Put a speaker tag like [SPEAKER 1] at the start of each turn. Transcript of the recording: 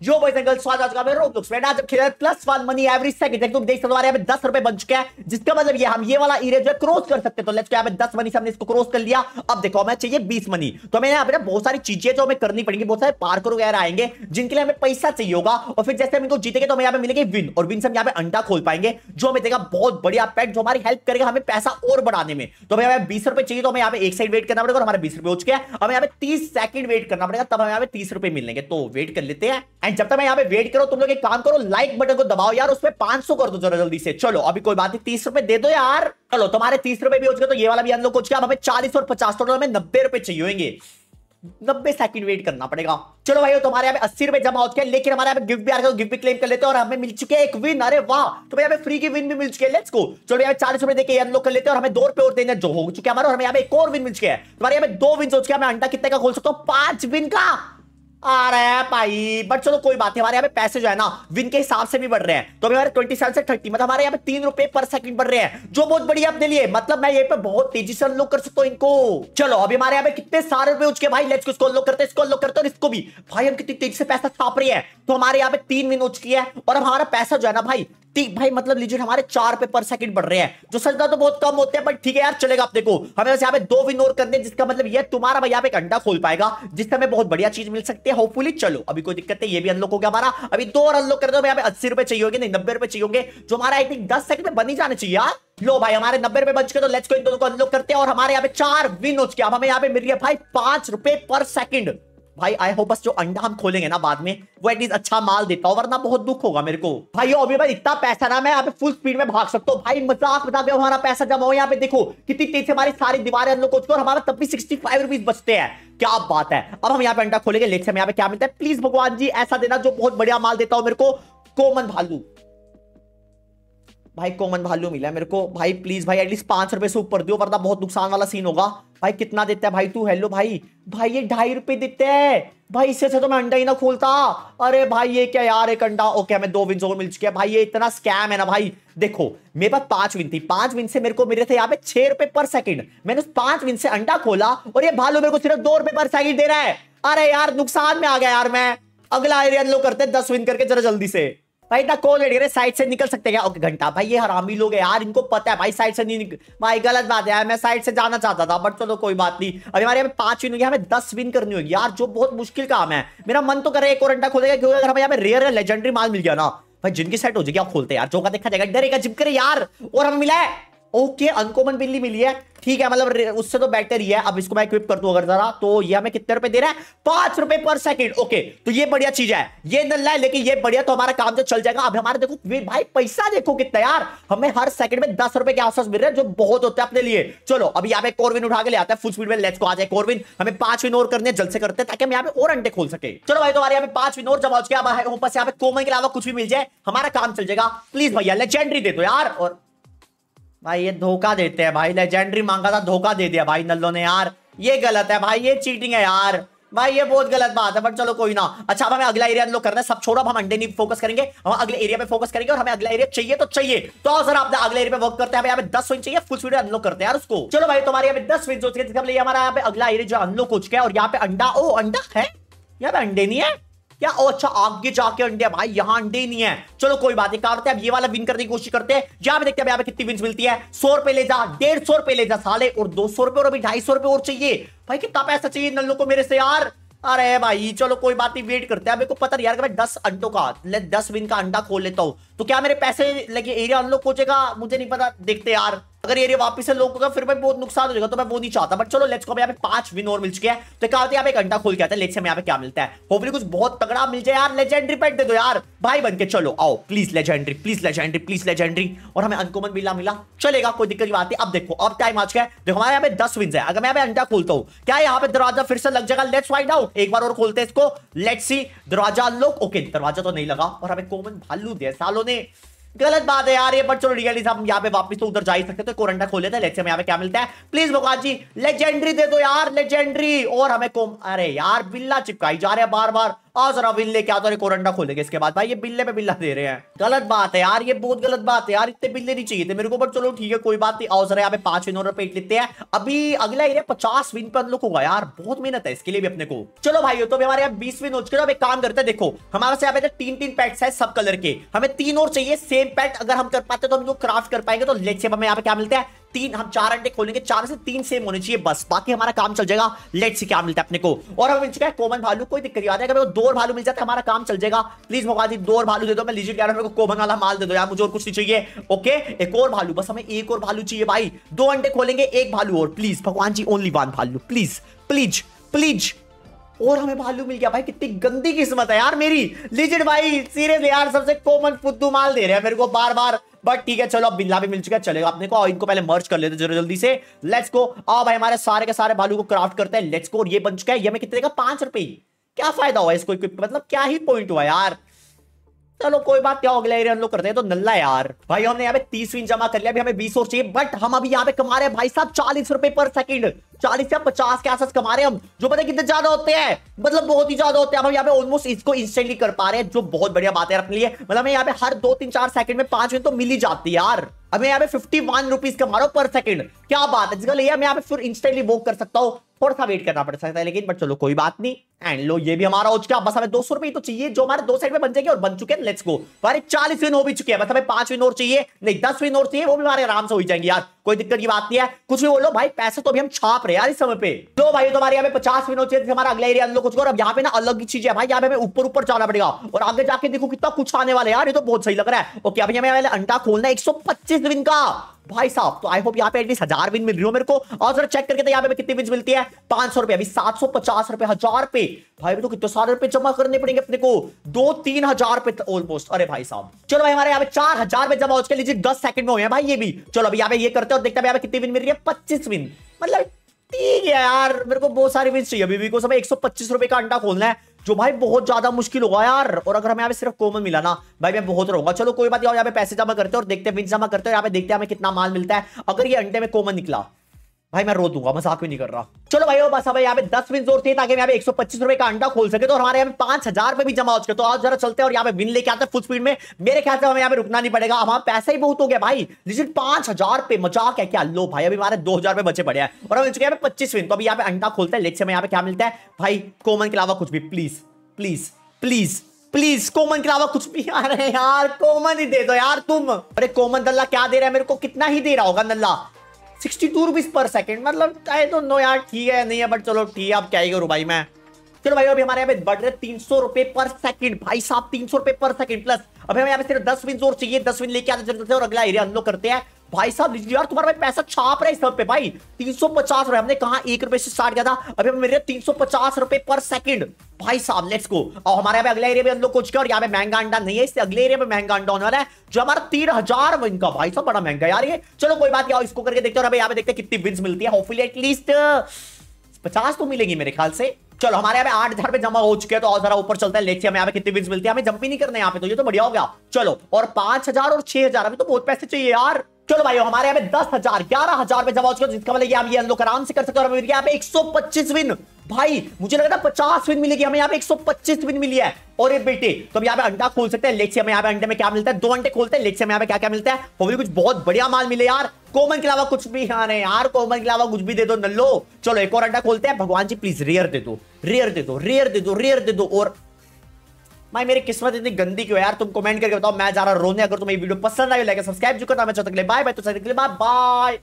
[SPEAKER 1] जो boys and girls स्वागत है रोब्लॉक्स में। आज खेल plus one money every second तुम देख सकते हो हमारे दस रुपए बन चुके हैं, जिसका मतलब ये हम ये वाला एरिया जो क्रॉस कर सकते हैं। तो लेट्स यहाँ पे दस मनी से हमने इसको क्रॉस कर लिया। अब देखो, हमें चाहिए बीस मनी तो हमें यहाँ पे बहुत सारी चीज़ें जो हमें करनी पड़ेगी, बहुत सारे पार्कर वगैरह आएँगे, जिनके लिए हमें पैसा चाहिए होगा। और फिर जैसे हम इनको जीतेंगे तो हमें यहाँ पे मिलेगी विन और विन से हम यहाँ पे अंडा खोल पाएँगे, जो हमें देगा बहुत बढ़िया पेट जो हमारी हेल्प करेगा हमें पैसा और बढ़ाने में। तो हमें यहाँ बीस रुपए चाहिए तो हमें यहाँ पे एक साइड वेट करना पड़ेगा और हमारे बीस रुपए हो चुके हैं। हमें यहाँ पे तीस सेकंड वेट करना पड़ेगा, तब हमें यहाँ पे तीस रुपए मिलेंगे तो वेट कर लेते हैं। एंड जब तक मैं यहाँ पे वेट करो, तुम लोग एक काम करो लाइक बटन को दबाओ यार उसमें पाँच सौ कर दो जरा जल्दी से। चलो, अभी कोई बात नहीं, तीस रुपए दे दो यार। चलो, तुम्हारे तीस रुपए भी हो चुके तो ये वाला भी अनलॉक हो चुका हमें चालीस और पचास टोटल हमें नब्बे रुपए चाहिए होंगे। नब्बे सेकंड वेट करना पड़ेगा। चलो भाई तुम्हारे यहाँ पे अस्सी रुपए जमा हो चुके हैं, लेकिन हमारे यहाँ पे गिफ्ट भी आ रहा गिफ्ट भी क्लेम कर लेते हैं और हमें मिल चुके हैं एक विन अरे वाह तो यहाँ पे फ्री की विन भी मिल चुके हैं लेट्स गो चलो यहाँ चालीस रुपए देके अनलॉक कर लेते हैं और हमें दो रुपए और देने जो हो चुके हैं हमारे, और हमें यहाँ पे एक और विन मिल चुके हैं। तुम्हारे यहाँ पे दो विन हो चुके हैं मैं अंडा कितने का खोल सकता हूँ? पाँच विन का। आ रहा है भाई। बट चलो, कोई बात नहीं, हमारे यहाँ पे पैसे जो है ना विन के हिसाब से भी बढ़ रहे हैं। तो अभी हमारे ट्वेंटी सेवन से थर्टी मतलब हमारे यहाँ पे तीन रुपए पर सेकंड बढ़ रहे हैं, जो बहुत बढ़िया अपने लिए। मतलब मैं ये पे बहुत तेज़ी से अनलॉक कर सकता हूँ इनको। चलो, अभी हमारे यहाँ पे कितने सारे रुपए उचके भाई? लेट्स इसको अनलॉक करते हैं, इसको अनलॉक करते हैं इसको भी। भाई, हम कितनी तेज़ी से पैसा छाप रही है। तो हमारे यहाँ पे तीन विन उचकी है, और हमारा पैसा जो है ना भाई भाई मतलब लीजिए हमारे चार पे पर सेकंड बढ़ रहे हैं, जो सजदा तो बहुत कम होते हैं बट ठीक है यार, चलेगा आप देखो। हमें यहाँ पे दो विन और करने जिसका मतलब ये तुम्हारा भाई यहाँ पे अंडा खोल पाएगा, जिससे हमें बहुत बढ़िया चीज़ मिल सकती है होपफुली चलो, अभी कोई दिक्कत नहीं, ये भी अनलॉक हो गया हमारा। अभी दो और अनलॉक कर दो यहाँ पे अस्सी रुपए चाहिए नहीं, नब्बे रुपए चाहिए होंगे, जो हमारा आई थिंक दस सेकंड में बनी जाने चाहिए यार। लो भाई, हमारे नब्बे रुपए बच के तो लेट्स को इन दोनों को अनलॉक करते हैं, और हमारे यहाँ पे चार विन हो चुके हमें यहाँ पे मिल रही है भाई पाँच रुपए पर सेकंड भाई आई होप बस जो अंडा हम खोलेंगे ना बाद में, वो एटलीस्ट अच्छा माल देता हूँ, वरना बहुत दुख होगा मेरे को। भाई अभी भाई इतना पैसा ना, मैं यहाँ पे फुल स्पीड में भाग सकता हूँ। भाई, मज़ाक बता दो हमारा पैसा जमा हो, यहाँ पे देखो, कितनी तेज से हमारी सारी दीवारें हम लोग और हमारा तब भी सिक्सटी फाइव रुपीज़ बचते हैं। क्या बात है। अब हम यहाँ पे अंडा खोलेंगे लेट से यहाँ पे क्या मिलता है। प्लीज़ भगवान जी, ऐसा देना जो बहुत बढ़िया माल देता हूँ मेरे को। कोमन भालू। भाई कॉमन भालू मिला मेरे को। भाई प्लीज़ भाई एटलीस्ट पाँच रुपए से ऊपर दो वरना बहुत नुकसान वाला सीन होगा। भाई, कितना देता है भाई तू? हेलो भाई। भाई, ये ढाई रुपए देते हैं। भाई, इससे तो मैं अंडा ही ना खोलता। अरे भाई, ये क्या यार, एक अंडा? ओके हमें दो विन और मिल चुके हैं। भाई, ये इतना स्कैम है ना भाई। देखो, मेरे पास पाँच विन थी। पाँच विन से मेरे को मिले थे यहाँ पे छह रुपए पर सेकंड मैंने पाँच विन से अंडा खोला और ये भालू मेरे को सिर्फ़ दो रुपए पर सेकंड दे रहा है। अरे यार, नुकसान में आ गया यार मैं। अगला एरिया लोग करते दस विन करके जरा जल्दी से। भाई, इतना कौन करे साइड से निकल सकते क्या? ओके, घंटा। भाई, ये हरामी लोग है यार, इनको पता है भाई साइड से नहीं निकल भाई, गलत बात है यार, मैं साइड से जाना चाहता था बट चलो, कोई बात नहीं। अभी हमारे यहाँ पाँच विन होगी, हमें दस विन करनी होगी। यार, जो बहुत मुश्किल काम है। मेरा मन तो करे एक और अंडा खोलेगा क्योंकि अगर हमें यहाँ पे रेयर लेजेंडरी माल मिल गया ना, भाई, जिनकी सेट हो जाएगी आप खोलते यार? जो का देखा जाएगा डरेगा जिप करे यार, और हमें मिला है। ओके अनकॉमन बिल्ली मिली है। ठीक है मतलब उससे तो बेटर ही है। अब इसको मैं इक्विप कर दूँ अगर जरा तो ये हमें कितने रुपए दे रहा है? पाँच रुपए पर सेकंड ओके तो ये बढ़िया चीज़ है। ये नल्ला है, लेकिन ये बढ़िया तो हमारा काम जो चल जाएगा। अब हमारे देखो भाई, पैसा देखो कितना यार। हमें हर सेकंड में दस रुपए के आसपास मिल रहे हैं, जो बहुत होता है अपने लिए। चलो, अभी यहाँ पे कोरविन उठा के ले आता है। फुल स्पीड में लेट्स को आ जाए कोरविन हमें पाँच विन और करने जल्द से करते हैं, ताकि हम यहाँ पे और अंडे खोल सके। चलो भाई तुम्हारे यहाँ पे पाँच विन और जमा हो गया अब यहाँ पे कोमन के अलावा कुछ भी मिल जाए, हमारा काम चल जाएगा। प्लीज़ भैया लेजेंडरी दे दो यार, और भाई, ये धोखा देते हैं भाई। लेजेंडरी मांगा था, धोखा दे दिया भाई नल्लो ने यार। ये गलत है भाई, ये चीटिंग है यार। भाई, ये बहुत गलत बात है बट चलो कोई ना। अच्छा अब हमें अगला एरिया लोग करना है। सब छोड़ो हम अंडे नहीं फोकस करेंगे। हम अगले एरिया पे फोकस करेंगे और हमें अगला एरिया चाहिए तो चाहिए। तो आओ सर, आप अगले एरिया पे वर्क करते हैं पे दस विन चाहिए। फुल स्पीड अनलॉक करते हैं उसको। चलो भाई, तुम्हारे यहाँ पे दस विन चुके हमारा यहाँ पे अगला एरिया जो अनलॉक हो चुका है और यहाँ पे अंडा ओ, अंडा है? यहाँ पे अंडे नहीं है? क्या? ओ अच्छा आगे जाके अंडे भाई, यहाँ अंडे नहीं है। चलो, कोई बात नहीं करते ये वाला विन करने की कोशिश करते हैं। जहाँ पे देखते हैं यहाँ कितनी विन मिलती है। सौ रुपए ले जा, डेढ़ सौ रुपए ले जा साले, और दो सौ रुपए, और अभी ढाई सौ रुपए और चाहिए। भाई, कितना पैसा चाहिए नल्लो को मेरे से, यार? अरे भाई, चलो, कोई बात नहीं वेट करते हैं। मेरे को पता नहीं यार मैं दस अंडों का, ले, दस विन का अंडा खोल लेता हूँ। तो क्या मेरे पैसे लगे? एरिया अनलॉक हो जाएगा? मुझे नहीं पता। देखते यार। अगर एरिया वापस से लोग फिर भाई बहुत नुकसान हो जाएगा तो मैं वो नहीं चाहता। बट चलो लेट्स को यहाँ पे पाँच विन और मिल चुके हैं। तो क्या होता है, यहाँ पे घंटा खोल के आता है। लेट्स से यहाँ पे क्या मिलता है। होपफुली कुछ बहुत तगड़ा मिल जाए यार। लेजेंडरी पेट दे दो यार। भाई बन के चलो, आओ। Please legendary please legendary please legendary और हमें अनकॉमन मिला मिला। चलेगा, कोई दिक्कत की बात नहीं। अब देखो, अब टाइम आज का देखो, हमारे यहाँ पे दस विन है। अगर मैं यहाँ पे अंडा खोलता हूँ, क्या यहाँ पे दरवाज़ा फिर से लग जाएगा? लेट्स फाइंड आउट एक बार और खोलते हैं इसको। लेट्स सी दरवाज़ा अनलॉक ओके दरवाज़ा तो नहीं लगा। और हमें कॉमन भालू दिया सालों ने। गलत बात है यार, ये बट चलो रियली हम यहाँ पे वापस तो उधर जा ही सकते तो कोरंडा खोल लेते हैं लेट्स यहाँ पे क्या मिलता है? प्लीज़ भगवान जी लेजेंड्री दे दो यार लेजेंड्री और हमें कोम अरे यार, बिल्ला चिपकाई जा रहे हैं बार बार आ जरा लेके और एक और अंडा खोलेंगे इसके बाद। भाई, ये बिल्ले पे बिल्ला दे रहे हैं। गलत बात है यार, ये बहुत गलत बात है यार, इतने बिल्ले नहीं चाहिए थे मेरे को पर चलो ठीक है, कोई बात नहीं। आओ जरा यहाँ पे पाँच विन और पेट लेते हैं। अभी अगला एरिया पचास विन पर लोग होगा यार, बहुत मेहनत है इसके लिए भी अपने को। चलो भाई तो हमारे यहाँ बीस विन हो चुके अब एक काम करते हैं, देखो, हमारे यहाँ पे तीन तीन पैट्स है सब कलर के, हमें तीन और चाहिए सेम पैट अगर हम कर पाते तो हम क्राफ्ट कर पाएँगे। तो लेट से हमें यहाँ पे क्या मिलता है? तीन, हम चार अंडे खोलेंगे, चार से तीन सेम होने चाहिए, बस। बाकी हमारा काम चल जाएगा। लेट से क्या मिलता है अपने को। और हमें मिल चुका है कॉमन भालू। कोई दिक्कत नहीं है? दो भालू मिल जाता है हमारा काम चल जाएगा। प्लीज़ जी दो और भालू दे दो। मैं लीजिए मेरे को कॉमन वाला माल दे दो। यार, मुझे और कुछ नहीं चाहिए। ओके एक और भालू। बस हमें एक और भालू चाहिए भाई। दो अंडे खोलेंगे, एक भालू और। प्लीज़ भगवान जी ओनली वन भालू। प्लीज़ प्लीज़ प्लीज़ और हमें भालू मिल गया। भाई, कितनी गंदी किस्मत है यार मेरी। लिजिट भाई सीरियस यार, सबसे कॉमन फुद्दू माल दे रहे हैं मेरे को बार बार बट ठीक है, चलो, अब बिल्ला भी मिल चुका है, चलेगा। अपने को और इनको पहले मर्ज कर लेते ज़रूर जल्दी से। लेट्स को आओ भाई, हमारे सारे के सारे भालू को क्राफ्ट करते हैं। लेट्स गो ये बन चुका है। ये हमें कितने का? पाँच रुपए। क्या फ़ायदा हुआ इसको मतलब क्या ही पॉइंट हुआ यार। चलो, कोई बात क्या अगले एरिया लोग करते हैं। तो नल्ला यार। भाई, हमने यहाँ पे तीस विन जमा कर लिया। अभी हमें बीस और चाहिए बट हम अभी यहाँ पे कमा रहे हैं। भाई साहब, चालीस रुपए पर सेकंड चालीस या पचास के आसपास कमा रहे हैं हम। जो पता कितने ज़्यादा होते हैं? मतलब बहुत ही ज़्यादा होते हैं। हम यहाँ पे ऑलमोस्ट इसको इंस्टेंटली कर पा रहे हैं, जो बहुत बढ़िया बात है अपने लिए। मतलब हमें यहाँ पे हर दो, तीन, चार सेकंड में पाँच मिनट तो मिल ही जाती है यार। अब यहाँ पे फिफ्टी वन रुपीज़ कमा रहा हूँ पर सेकंड क्या बात है? जिसका लिए मैं यहाँ पे फिर इंस्टेंटली वॉक कर सकता हूँ। थोड़ा सा वेट करना पड़ सकता है लेकिन बट चलो, कोई बात नहीं। एंड लो, ये भी हमारा हो चुका। बस हमें दो सौ रुपए तो चाहिए, जो हमारे दो साइड में बन जाएँगे और बन चुके हैं। लेट्स गो हमारे चालीस विन हो भी चुके हैं। बस हमें पाँच विन और चाहिए। नहीं, दस विन और चाहिए, वो भी हमारे आराम से हो जाएँगे यार। कोई दिक्कत की बात नहीं है। कुछ भी बोलो, भाई, पैसे तो अभी हम छाप रहे यार इस समय पे। तो भाई तुम्हारे यहाँ पे पचास हो चाहिए हमारा अगला एरिया कुछ और अब यहाँ पे ना अलग ही चीज़ है भाई, यहाँ पे हमें ऊपर ऊपर जाना पड़ेगा। और आगे जाके देखो कितना कुछ आने वाले यार, ये तो बहुत सही लग रहा है। ओके अभी हमें अंडा खोलना है, एक विन का। भाई साहब तो आई होप यहाँ पे एटलीस्ट हज़ार विन मिल रही हो मेरे को। और जरा चेक करके तो यहाँ पे कितनी विन मिलती है? पाँच सौ रुपए अभी सात सौ पचास रुपए हज़ार पे। भाई तो कितने सारे रुपए जमा करने पड़ेंगे अपने को? दो, तीन हज़ार रुपए ऑलमोस्ट अरे भाई साहब, चलो भाई, हमारे यहाँ पे चार हज़ार रुपए जमा हो चुके लीजिए दस सेकंड में हुए हैं भाई ये भी। चलो अभी यहाँ पे ये करते और देखते हैं कितनी विन मिल रही है? पच्चीस विन मतलब ठीक है यार, मेरे को बहुत सारी विन चाहिए। अभी को सब एक सौ का अंडा खोलना है, जो भाई बहुत ज़्यादा मुश्किल होगा यार। और अगर हमें यहाँ पे सिर्फ़ कोमन मिला ना, भाई मैं बहुत रहूँगा। चलो कोई बात यहाँ पे पैसे जमा करते हैं और देखते हैं विन जमा करते हैं यहाँ पे देखते हैं हमें कितना माल मिलता है। अगर ये अंडे में कोमन निकला भाई मैं रो दूँगा, मज़ाक भी नहीं कर रहा। चलो भाई बस, अब यहाँ पे दस विन ज़ोर थे ताकि यहाँ पे एक सौ पच्चीस रुपए का अंडा खोल सके तो हमारे यहाँ पे पाँच हज़ार रुपए भी जमा हो चुके तो आज जरा चलते हैं और यहाँ पे विन लेके आते हैं फुल स्पीड में। मेरे ख्याल से हमें यहाँ पे रुकना नहीं पड़ेगा। हमारा पैसा ही बहुत हो गया भाई। लेकिन पाँच हज़ार पे मज़ाक है क्या? लो भाई, अभी हमारे दो हज़ार रुपए बचे पड़े हैं। और हम चुके हैं पच्चीस विन तो अभी यहाँ पे अंडा खोलते हैं। लेट से यहाँ पे क्या मिलता है? भाई कॉमन के अलावा कुछ भी। Please please please please common के अलावा कुछ भी आ रहे यार। कॉमन ही दे दो यार तुम। अरे कॉमन नल्ला क्या दे रहा है? मेरे को कितना ही दे रहा होगा नल्ला। सिक्सटी टू रुपीज़ पर सेकेंड। मतलब चाहे तो नो यार, ठीक है, नहीं है बट चलो ठीक है आप क्या ही करूँ भाई मैं। चलो भाई, अभी हमारे यहाँ पे बढ़ रहे तीन सौ रुपए पर सेकंड। भाई साहब, तीन सौ रुपए पर सेकंड प्लस अभी हमें यहाँ पे सिर्फ़ दस विन ज़ोर चाहिए, दस विन लेके आते चलते और अगला एरिया अनलॉक करते हैं। भाई साहब यार तुम्हारा भाई पैसा छाप रहा है सब पे, भाई। तीन सौ पचास रुपए, हमने कहा एक रुपए से स्टार्ट किया था, अभी मेरे तीन सौ पचास रुपए पर सेकंड। भाई साहब लेट्स गो और हमारे यहाँ पे अगले एरिया में हम लोग कुछ और यहाँ पे महँगा अंडा नहीं है इससे अगले एरिया में महँगा अंडा होने वाला है, जो हमारा तीन हज़ार इनका भाई साहब, बड़ा महँगा यार ये। चलो, कोई बात नहीं इसको करके देखते हैं यहाँ पे देखते हैं कितनी विंस मिलती है। होपफुली एटलीस्ट पचास तो मिलेगी मेरे ख्याल से। चलो, हमारे यहाँ पे आठ हज़ार पे जमा हो चुके हैं तो और जरा ऊपर चलते हैं लेट हमें यहाँ पे कितनी विंस मिलती है। हमें जंप ही नहीं करना यहाँ पे तो ये तो बढ़िया हो गया चलो, और पाँच हज़ार और छह हज़ार अभी तो बहुत पैसे चाहिए यार। चलो भाई, हमारे यहाँ पे दस हज़ार, ग्यारह हज़ार पे जमा हो चुके जिसका मतलब ये लोग आराम से कर सकते हैं। और यहाँ पे एक सौ पच्चीस विन भाई, मुझे लगा था पचास विन मिलेगी, हमें यहाँ पे एक सौ पच्चीस विन मिली है। और ये बेटे तो हम यहाँ पे अंडा खोल सकते हैं। लेट से हमें यहाँ पे अंडे में क्या मिलता है। दो अंडे खोलते हैं। लेट से हमें यहाँ पे क्या क्या मिलता है। भी कुछ बहुत बढ़िया माल मिले यार। कॉमन के अलावा कुछ भी हाँ यार कॉमन के अलावा कुछ भी दे दो नल्लो। चलो, एक और अंडा खोलते हैं। भगवान जी प्लीज़ रेयर दे दो। रेयर दे दो रेयर दे दो रेयर दे दो। और भाई मेरी किस्मत इतनी गंदी क्यों यार? तुम कमेंट करके बताओ, मैं जा रहा रोने, अगर तुम्हें वीडियो पसंद आई लाइक सब्सक्राइब जो करता मैं चाहता बाय बाय तो बाय बाय